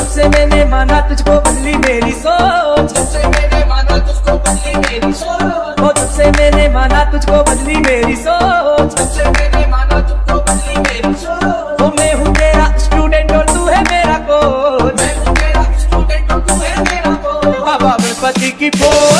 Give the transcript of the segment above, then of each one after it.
वो सबसे मैंने माना तुझको बदली मेरी सोच। जब सबसे मैंने माना तुझको बदली मेरी सोच। सबसे मैंने माना तुझको बदली मेरी सोच। वो मैं हूँ तेरा स्टूडेंट और तू है मेरा कोच मैं हूँ तेरा स्टूडेंट और तू है मेरा कोच बाबा गणपति की फौज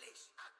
Unleash.